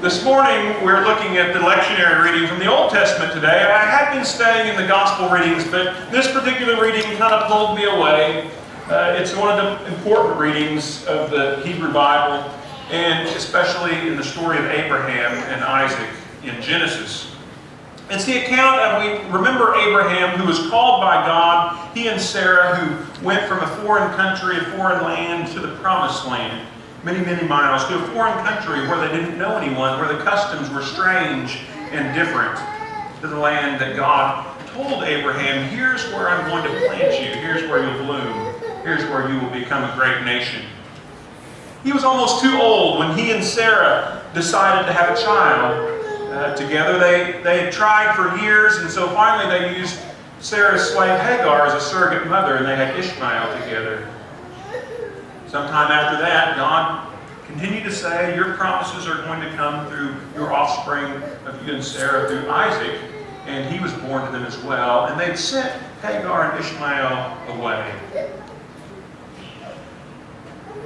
This morning we're looking at the lectionary reading from the Old Testament today. I had been staying in the Gospel readings, but this particular reading kind of pulled me away. Uh, it's one of the important readings of the Hebrew Bible, and especially in the story of Abraham and Isaac in Genesis. It's the account of, we remember Abraham who was called by God, he and Sarah who went from a foreign country, a foreign land to the promised land many, many miles to a foreign country where they didn't know anyone, where the customs were strange and different to the land that God told Abraham, here's where I'm going to plant you, here's where you'll bloom, here's where you will become a great nation. He was almost too old when he and Sarah decided to have a child uh, together. They, they tried for years, and so finally they used Sarah's slave Hagar as a surrogate mother, and they had Ishmael together. Sometime after that, God continued to say, Your promises are going to come through your offspring of you and Sarah, through Isaac, and he was born to them as well. And they'd sent Hagar and Ishmael away.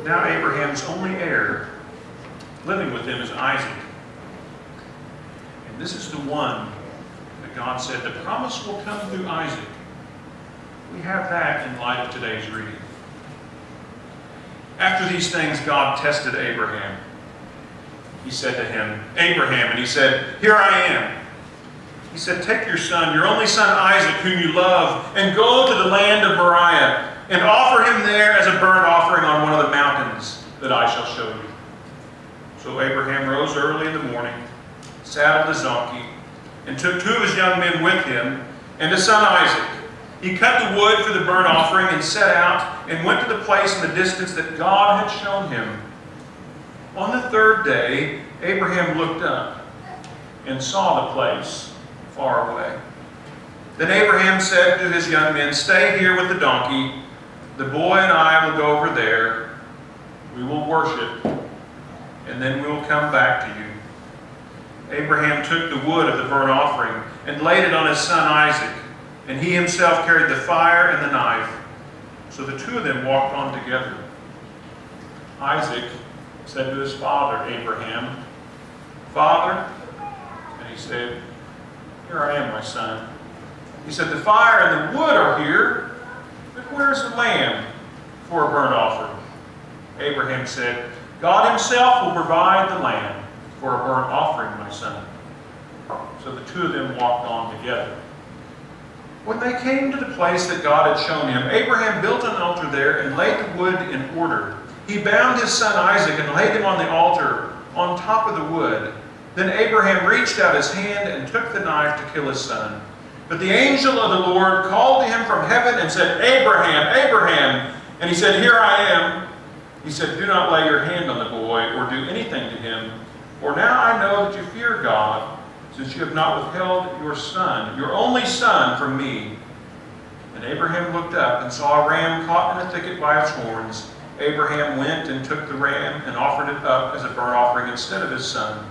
Now Abraham's only heir living with them is Isaac. And this is the one that God said, the promise will come through Isaac. We have that in light of today's reading. After these things, God tested Abraham. He said to him, Abraham, and he said, Here I am. He said, Take your son, your only son Isaac, whom you love, and go to the land of Moriah, and offer him there as a burnt offering on one of the mountains that I shall show you. So Abraham rose early in the morning, saddled his donkey, and took two of his young men with him, and his son Isaac. He cut the wood for the burnt offering and set out and went to the place in the distance that God had shown him. On the third day, Abraham looked up and saw the place far away. Then Abraham said to his young men, Stay here with the donkey. The boy and I will go over there. We will worship, and then we will come back to you. Abraham took the wood of the burnt offering and laid it on his son Isaac. And he himself carried the fire and the knife. So the two of them walked on together. Isaac said to his father, Abraham, Father, and he said, Here I am, my son. He said, The fire and the wood are here, but where's the lamb for a burnt offering? Abraham said, God himself will provide the lamb for a burnt offering, my son. So the two of them walked on together. When they came to the place that God had shown him, Abraham built an altar there and laid the wood in order. He bound his son Isaac and laid him on the altar on top of the wood. Then Abraham reached out his hand and took the knife to kill his son. But the angel of the Lord called to him from heaven and said, Abraham, Abraham. And he said, Here I am. He said, Do not lay your hand on the boy or do anything to him. For now I know that you fear God since you have not withheld your son, your only son, from me. And Abraham looked up and saw a ram caught in a thicket by its horns. Abraham went and took the ram and offered it up as a burnt offering instead of his son.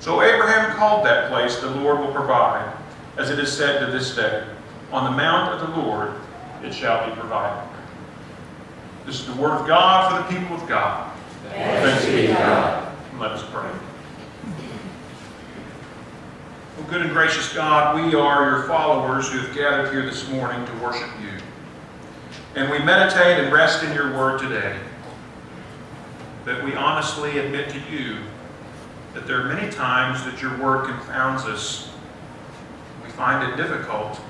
So Abraham called that place, The Lord will provide, as it is said to this day, On the mount of the Lord it shall be provided. This is the word of God for the people of God. Thanks be to God. Let us pray. Well, good and gracious God, we are your followers who have gathered here this morning to worship you. And we meditate and rest in your word today. That we honestly admit to you that there are many times that your word confounds us. We find it difficult.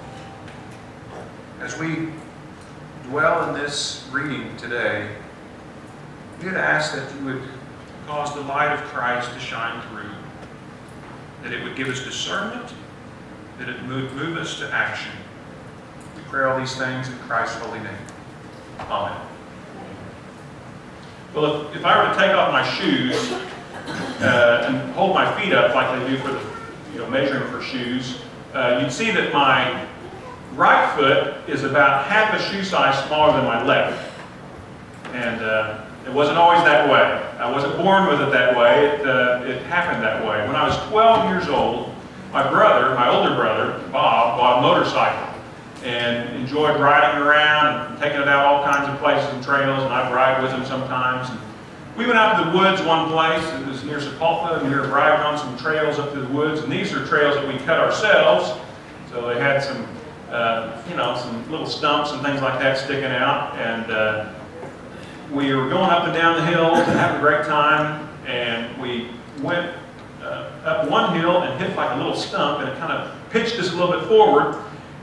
As we dwell in this reading today, we would ask that you would cause the light of Christ to shine through that it would give us discernment, that it would move us to action. We pray all these things in Christ's holy name. Amen. Well, if, if I were to take off my shoes uh, and hold my feet up like they do for the, you know, measuring for shoes, uh, you'd see that my right foot is about half a shoe size smaller than my left. And uh, it wasn't always that way. I wasn't born with it that way. It, uh, it happened that way. When I was 12 years old, my brother, my older brother, Bob, bought a motorcycle and enjoyed riding around and taking it out all kinds of places and trails, and I'd ride with him sometimes. And we went out to the woods one place, it was near Sapulpa, and we were driving on some trails up to the woods, and these are trails that we cut ourselves. So they had some, uh, you know, some little stumps and things like that sticking out, and uh, we were going up and down the hills and having a great time, and we went uh, up one hill and hit like a little stump, and it kind of pitched us a little bit forward.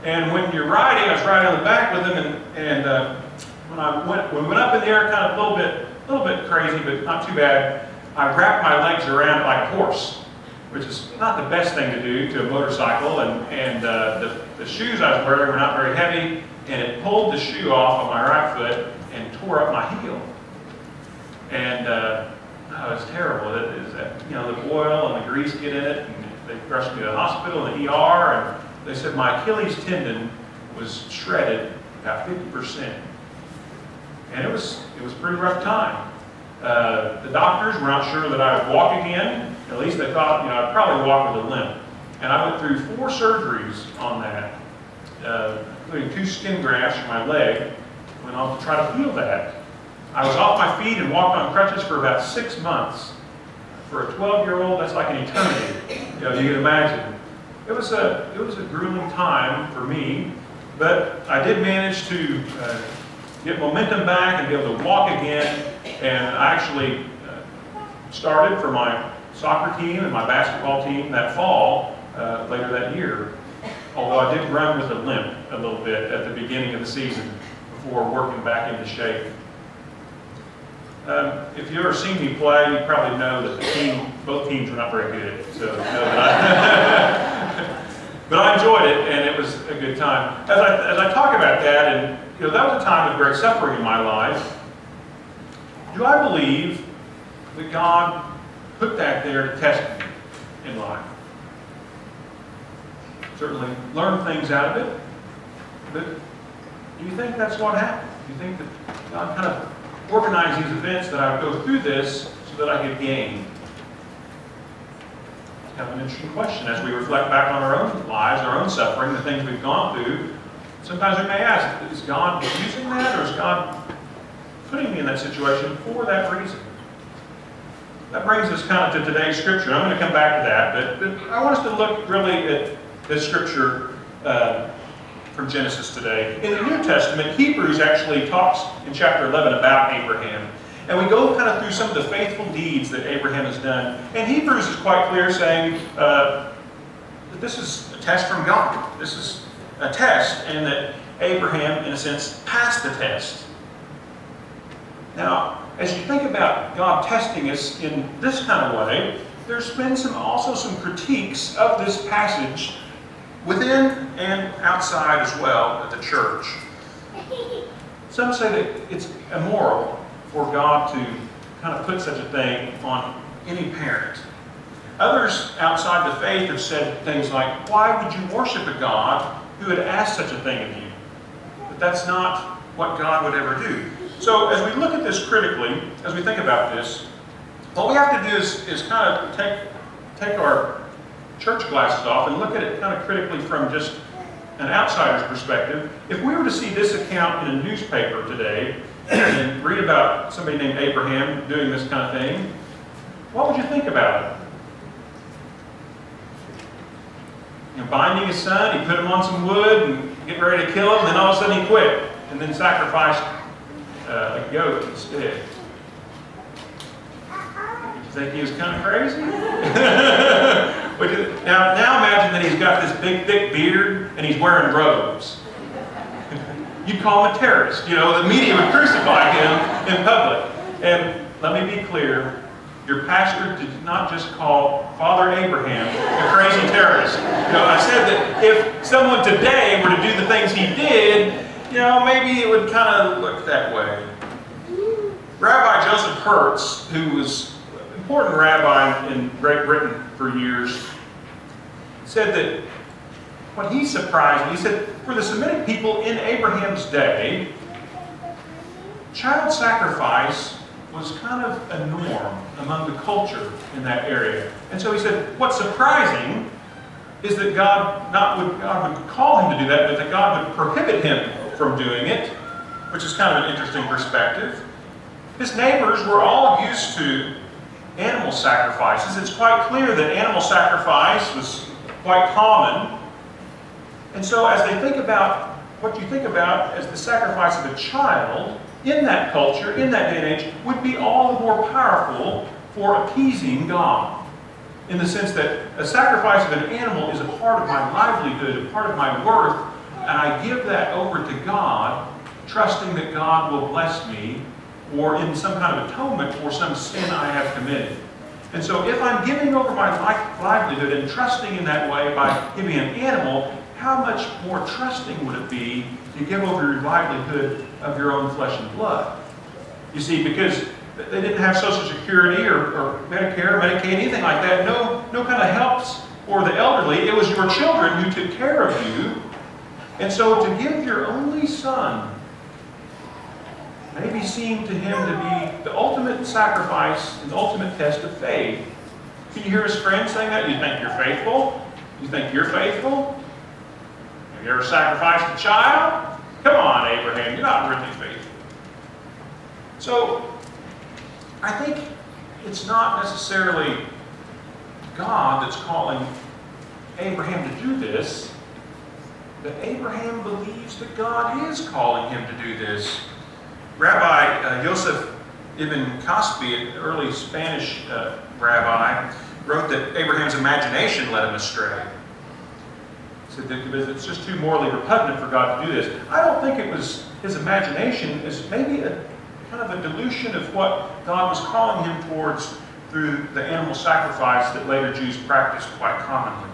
And when you're riding, I was riding on the back with him, and, and uh, when I went, when we went up in the air, kind of a little bit, a little bit crazy, but not too bad. I wrapped my legs around like a horse, which is not the best thing to do to a motorcycle. And, and uh, the, the shoes I was wearing were not very heavy, and it pulled the shoe off of my right foot tore up my heel. And uh, oh, it was terrible. It is that, you know, the oil and the grease get in it, and they rushed me to the hospital and the ER, and they said my Achilles tendon was shredded about 50%. And it was, it was a pretty rough time. Uh, the doctors were not sure that I would walk again. At least they thought, you know, I'd probably walk with a limp. And I went through four surgeries on that, uh, including two skin grafts for my leg. Went on to try to heal that. I was off my feet and walked on crutches for about six months. For a 12-year-old, that's like an eternity. You know, you can imagine. It was a, it was a grueling time for me, but I did manage to uh, get momentum back and be able to walk again. And I actually uh, started for my soccer team and my basketball team that fall, uh, later that year. Although I did run with a limp a little bit at the beginning of the season before working back into shape. Um, if you've ever seen me play, you probably know that the team, both teams were not very good. So know that I but I enjoyed it, and it was a good time. As I, as I talk about that, and you know, that was a time of great suffering in my life. Do I believe that God put that there to test me in life? Certainly learn things out of it, but do you think that's what happened? Do you think that God kind of organized these events that I would go through this so that I could gain? It's kind of an interesting question as we reflect back on our own lives, our own suffering, the things we've gone through. Sometimes we may ask, is God using that or is God putting me in that situation for that reason? That brings us kind of to today's scripture. I'm going to come back to that, but, but I want us to look really at this scripture uh, from Genesis today. In the New Testament, Hebrews actually talks in chapter 11 about Abraham. And we go kind of through some of the faithful deeds that Abraham has done. And Hebrews is quite clear saying uh, that this is a test from God. This is a test, and that Abraham, in a sense, passed the test. Now, as you think about God testing us in this kind of way, there's been some also some critiques of this passage within and outside as well of the church. Some say that it's immoral for God to kind of put such a thing on any parent. Others outside the faith have said things like, why would you worship a God who had asked such a thing of you? But that's not what God would ever do. So as we look at this critically, as we think about this, what we have to do is, is kind of take, take our church glasses off and look at it kind of critically from just an outsider's perspective. If we were to see this account in a newspaper today and read about somebody named Abraham doing this kind of thing, what would you think about it? You know, binding his son, he put him on some wood and get ready to kill him, and then all of a sudden he quit and then sacrificed uh, a goat instead. Did You think he was kind of crazy? now, now imagine that he's got this big, thick beard and he's wearing robes. You'd call him a terrorist. You know, the media would crucify him in public. And let me be clear, your pastor did not just call Father Abraham a crazy terrorist. You know, I said that if someone today were to do the things he did, you know, maybe it would kind of look that way. Rabbi Joseph Hertz, who was an important rabbi in Great Britain for years, said that when he surprised me, he said, for the Semitic people in Abraham's day, child sacrifice was kind of a norm among the culture in that area. And so he said, what's surprising is that God not would God would call him to do that, but that God would prohibit him from doing it, which is kind of an interesting perspective. His neighbors were all used to animal sacrifices. It's quite clear that animal sacrifice was quite common. And so as they think about what you think about as the sacrifice of a child in that culture, in that day and age, would be all the more powerful for appeasing God. In the sense that a sacrifice of an animal is a part of my livelihood, a part of my worth, and I give that over to God, trusting that God will bless me or in some kind of atonement for some sin I have committed. And so if I'm giving over my livelihood and trusting in that way by giving an animal, how much more trusting would it be to give over your livelihood of your own flesh and blood? You see, because they didn't have Social Security or, or Medicare, Medicaid, anything like that. No, no kind of helps for the elderly. It was your children who took care of you. And so to give your only son maybe seemed to him to be the ultimate sacrifice and the ultimate test of faith. Can you hear his friend saying that? You think you're faithful? You think you're faithful? Have you ever sacrificed a child? Come on, Abraham, you're not really faithful. So, I think it's not necessarily God that's calling Abraham to do this, but Abraham believes that God is calling him to do this. Rabbi uh, Yosef ibn Kaspi, an early Spanish uh, rabbi, wrote that Abraham's imagination led him astray. He said that it's just too morally repugnant for God to do this. I don't think it was his imagination. It's maybe a kind of a dilution of what God was calling him towards through the animal sacrifice that later Jews practiced quite commonly.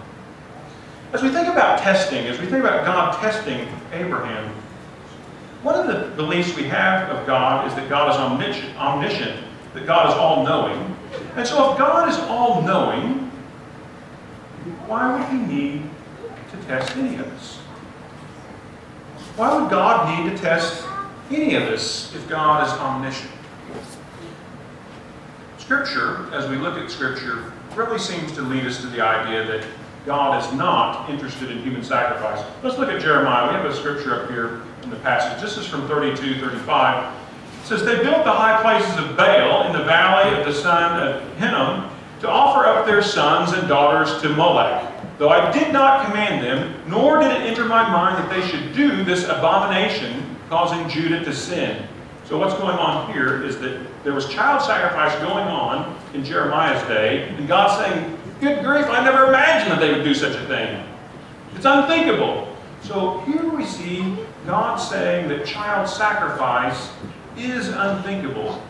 As we think about testing, as we think about God testing Abraham, one of the beliefs we have of God is that God is omniscient, that God is all-knowing. And so if God is all-knowing, why would he need to test any of us? Why would God need to test any of us if God is omniscient? Scripture, as we look at Scripture, really seems to lead us to the idea that God is not interested in human sacrifice. Let's look at Jeremiah. We have a scripture up here in the passage. This is from 32, 35. It says, They built the high places of Baal in the valley of the son of Hinnom to offer up their sons and daughters to Molech. Though I did not command them, nor did it enter my mind that they should do this abomination, causing Judah to sin. So what's going on here is that there was child sacrifice going on in Jeremiah's day, and God's saying, good grief, I never imagined that they would do such a thing. It's unthinkable. So here we see God saying that child sacrifice is unthinkable,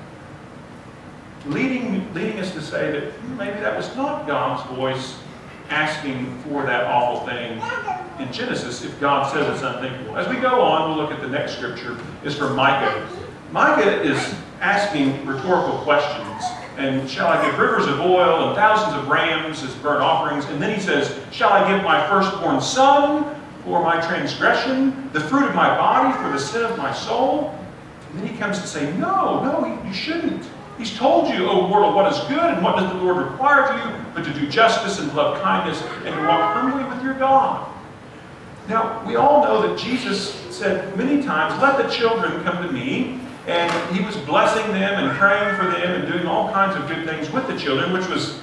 leading, leading us to say that maybe that was not God's voice asking for that awful thing in Genesis if God says it's unthinkable. As we go on, we'll look at the next scripture, is from Micah. Micah is asking rhetorical questions. And shall I give rivers of oil and thousands of rams as burnt offerings? And then he says, Shall I give my firstborn son for my transgression, the fruit of my body for the sin of my soul? And then he comes to say, No, no, you shouldn't. He's told you, O mortal, what is good and what does the Lord require of you, but to do justice and love kindness and to walk humbly with your God. Now, we all know that Jesus said many times, Let the children come to me. And he was blessing them and praying for them and doing all kinds of good things with the children, which was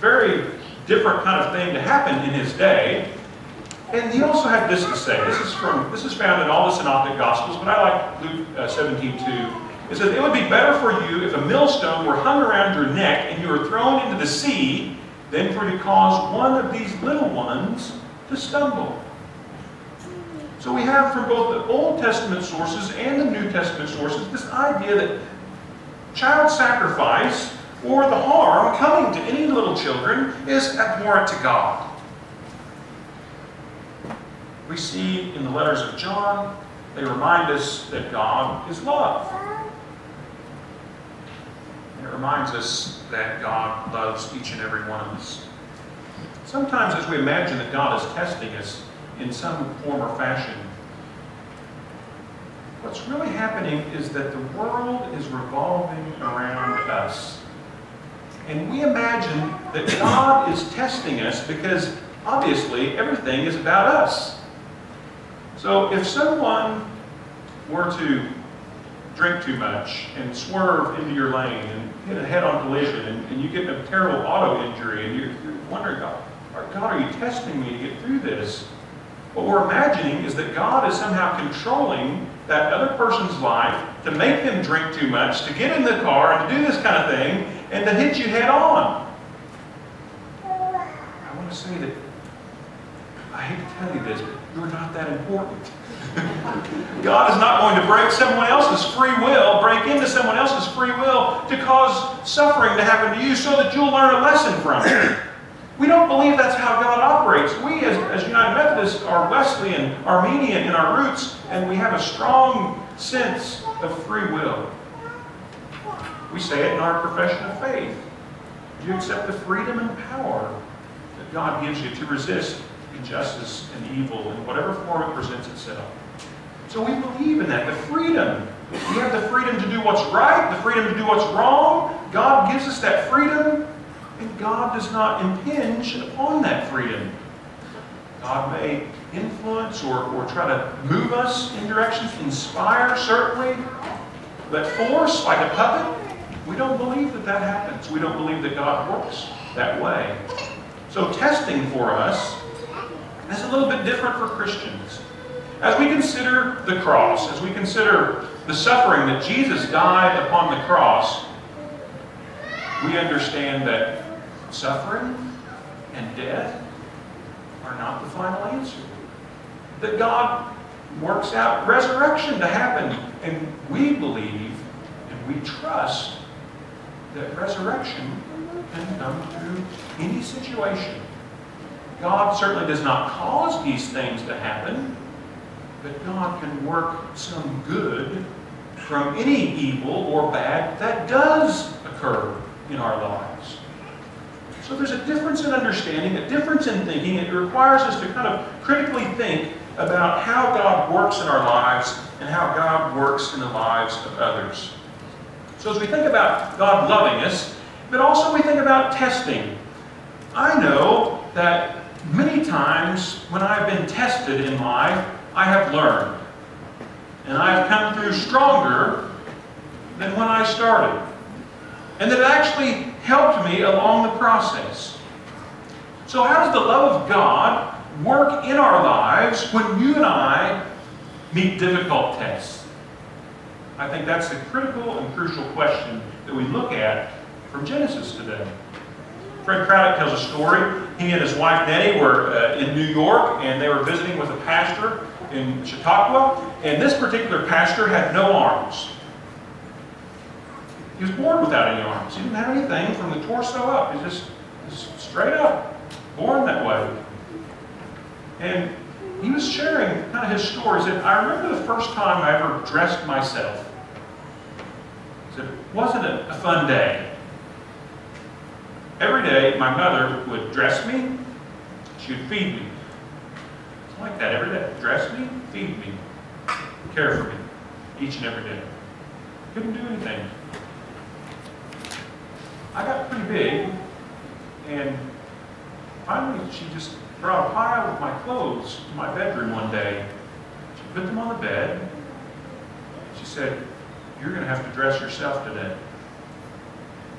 very different kind of thing to happen in his day. And he also had this to say. This is from this is found in all the synoptic gospels, but I like Luke uh, 17 too. It says, It would be better for you if a millstone were hung around your neck and you were thrown into the sea than for to cause one of these little ones to stumble. So we have from both the Old Testament sources and the New Testament sources this idea that child sacrifice or the harm coming to any little children is abhorrent to God. We see in the letters of John, they remind us that God is love. And it reminds us that God loves each and every one of us. Sometimes as we imagine that God is testing us, in some form or fashion. What's really happening is that the world is revolving around us. And we imagine that God is testing us because obviously everything is about us. So if someone were to drink too much and swerve into your lane and hit a head-on collision and, and you get a terrible auto injury and you're, you're wondering, God, God, are you testing me to get through this? What we're imagining is that God is somehow controlling that other person's life to make them drink too much, to get in the car and to do this kind of thing, and to hit you head on. I want to say that I hate to tell you this, but you're not that important. God is not going to break someone else's free will, break into someone else's free will to cause suffering to happen to you so that you'll learn a lesson from it. We don't believe that's how God operates. We, as, as United Methodists, are Wesleyan, Arminian in our roots, and we have a strong sense of free will. We say it in our profession of faith. You accept the freedom and power that God gives you to resist injustice and evil in whatever form it presents itself? So we believe in that, the freedom. We have the freedom to do what's right, the freedom to do what's wrong. God gives us that freedom, and God does not impinge upon that freedom. God may influence or, or try to move us in directions, inspire, certainly, but force, like a puppet, we don't believe that that happens. We don't believe that God works that way. So testing for us bit different for Christians. As we consider the cross, as we consider the suffering that Jesus died upon the cross, we understand that suffering and death are not the final answer. That God works out resurrection to happen. And we believe and we trust that resurrection can come through any situation. God certainly does not cause these things to happen, but God can work some good from any evil or bad that does occur in our lives. So there's a difference in understanding, a difference in thinking. It requires us to kind of critically think about how God works in our lives and how God works in the lives of others. So as we think about God loving us, but also we think about testing. I know that many times when I've been tested in life, I have learned. And I have come through stronger than when I started. And that actually helped me along the process. So how does the love of God work in our lives when you and I meet difficult tests? I think that's the critical and crucial question that we look at from Genesis today. Fred Craddock tells a story. He and his wife Nettie were uh, in New York and they were visiting with a pastor in Chautauqua. And this particular pastor had no arms. He was born without any arms. He didn't have anything from the torso up. He just, just straight up, born that way. And he was sharing kind of his story. He said, I remember the first time I ever dressed myself. He said, it wasn't a, a fun day. Every day, my mother would dress me. She would feed me. It's like that every day. Dress me, feed me, care for me, each and every day. Couldn't do anything. I got pretty big, and finally she just brought a pile of my clothes to my bedroom one day. She put them on the bed. She said, you're going to have to dress yourself today.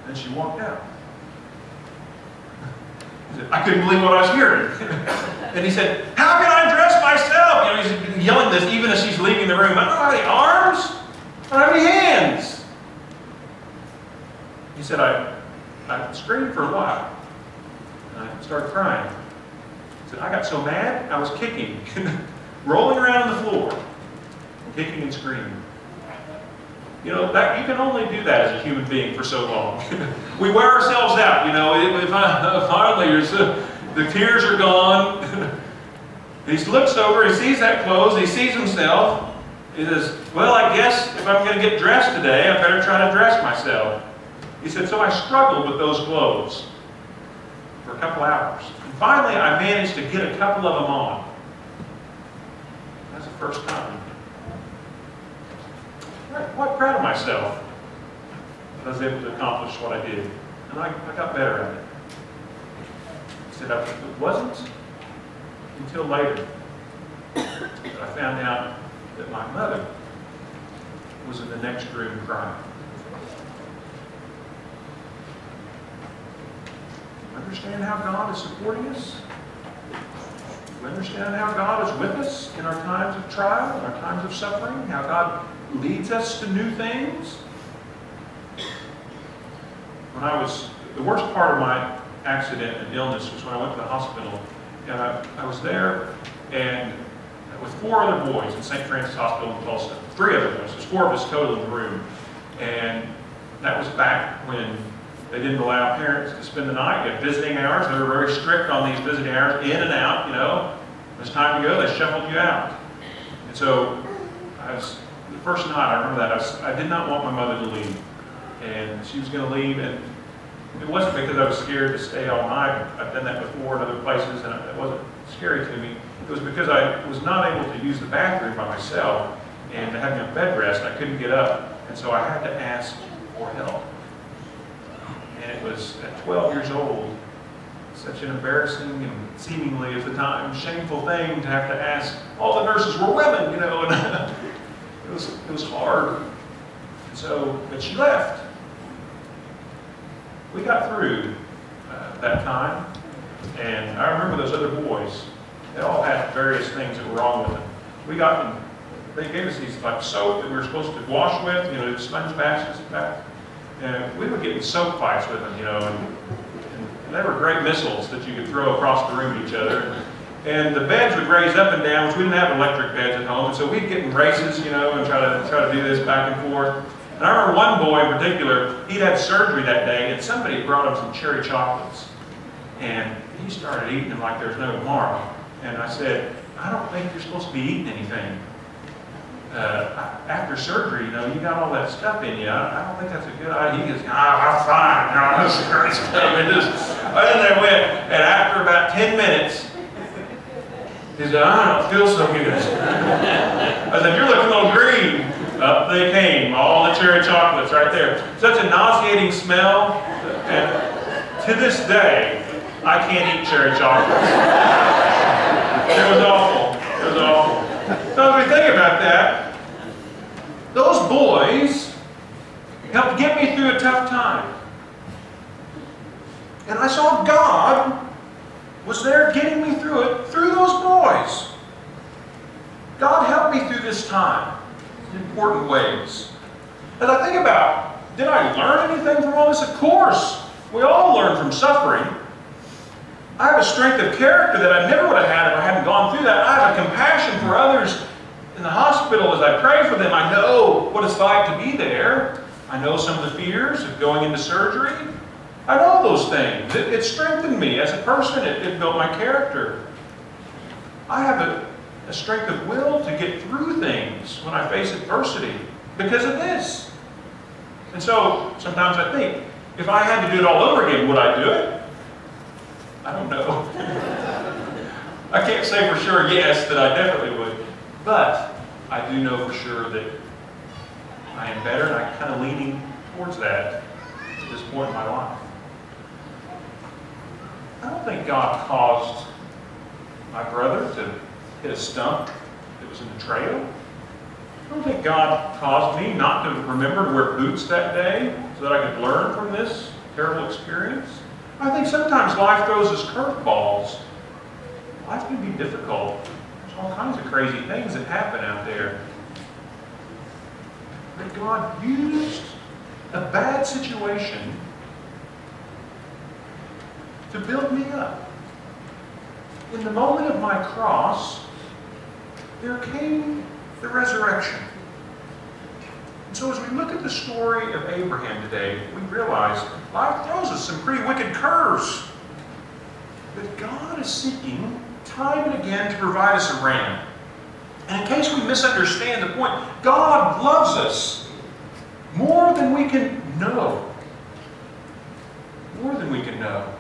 And she walked out. I couldn't believe what I was hearing. and he said, how can I dress myself? You know, he's yelling this even as she's leaving the room. I don't have any arms. I don't have any hands. He said, I, I screamed for a while. And I started crying. He said, I got so mad, I was kicking, rolling around on the floor, kicking and screaming. You know, that you can only do that as a human being for so long. we wear ourselves out, you know. If I, finally, the tears are gone. he looks over, he sees that clothes, he sees himself. He says, well, I guess if I'm going to get dressed today, I better try to dress myself. He said, so I struggled with those clothes for a couple hours. And finally, I managed to get a couple of them on. That's the first time quite proud of myself that I was able to accomplish what I did. And I, I got better at it. He said, it wasn't until later that I found out that my mother was in the next room crying. Understand how God is supporting us? Do We understand how God is with us in our times of trial, in our times of suffering, how God leads us to new things. When I was, the worst part of my accident and illness was when I went to the hospital. And I, I was there and with four other boys in St. Francis Hospital in Tulsa. Three other boys. There's four of us total in the room. And that was back when they didn't allow parents to spend the night. Had visiting hours. They were very strict on these visiting hours, in and out, you know. When it's time to go, they shuffled you out. And so I was, first night, I remember that, I, was, I did not want my mother to leave. And she was going to leave, and it wasn't because I was scared to stay all night. I've done that before in other places, and it wasn't scary to me. It was because I was not able to use the bathroom by myself, and me on bed rest, I couldn't get up. And so I had to ask for help. And it was at 12 years old, such an embarrassing and seemingly at the time shameful thing to have to ask. All the nurses were women, you know, and it was it was hard. So, but she left. We got through uh, that time, and I remember those other boys. They all had various things that were wrong with them. We got them. They gave us these like soap that we were supposed to wash with, you know, sponge baths and back. And we were getting soap fights with them, you know, and, and they were great missiles that you could throw across the room at each other. And the beds would raise up and down, which we didn't have electric beds at home, and so we'd get in races, you know, and try to try to do this back and forth. And I remember one boy in particular, he'd had surgery that day, and somebody brought him some cherry chocolates. And he started eating them like there's no tomorrow. And I said, I don't think you're supposed to be eating anything. Uh, after surgery, you know, you got all that stuff in you. I, don't think that's a good idea. He goes, ah, I'm fine. No, this is great stuff. And, and they went. And after about 10 minutes, he said, I don't feel so good. I said, you're looking a little green. Up they came, all the cherry chocolates right there. Such a nauseating smell. And to this day, I can't eat cherry chocolates. It was awful. It was awful. So as we think about that, those boys helped get me through a tough time. And I saw God was there getting me through it through those boys. God helped me through this time in important ways. As I think about, did I learn anything from all this? Of course. We all learn from suffering. I have a strength of character that I never would have had if I hadn't gone through that. I have a compassion for others in the hospital as I pray for them. I know what it's like to be there. I know some of the fears of going into surgery. I know those things. It, it strengthened me as a person. It, it, built my character. I have a, a strength of will to get through things when I face adversity because of this. And so sometimes I think, if I had to do it all over again, would I do it? I don't know. I can't say for sure yes that I definitely would, but I do know for sure that I am better and I'm kind of leaning towards that at this point in my life. I don't think God caused my brother to hit a stump that was in the trail. I don't think God caused me not to remember to wear boots that day so that I could learn from this terrible experience. I think sometimes life throws us curveballs. Life can be difficult. There's all kinds of crazy things that happen out there. But God used a bad situation to build me up. In the moment of my cross, there came the resurrection. And so as we look at the story of Abraham today, we realize life throws us some pretty wicked curves. But God is seeking time and again to provide us a ram. And in case we misunderstand the point, God loves us more than we can know. More than we can know.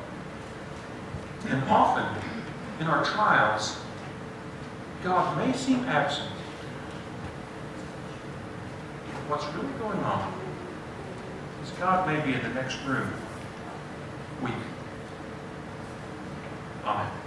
And often, in our trials, God may seem absent. What's really going on is God may be in the next room, weak. Amen.